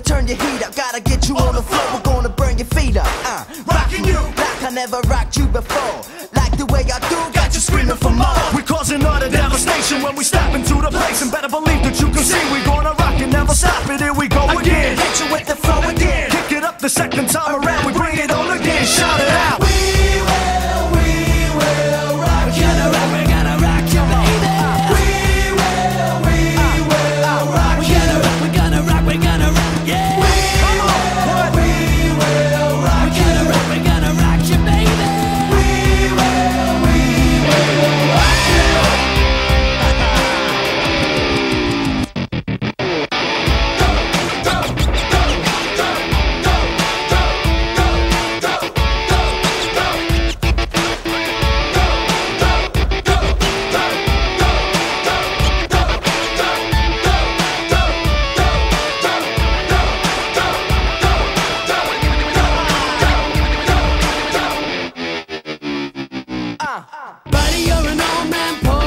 gonna turn your heat up. Gotta get you on, the floor. We're gonna burn your feet up. Uh, rocking you like I never rocked you before. Like the way I do, got, you screaming for more. We're causing all the devastation when we step into the place. And better believe that you can see we're gonna rock and never stop it. Here we go again. again. Hit you with the flow again. Kick it up the second time around. We bring it on. You're an old man.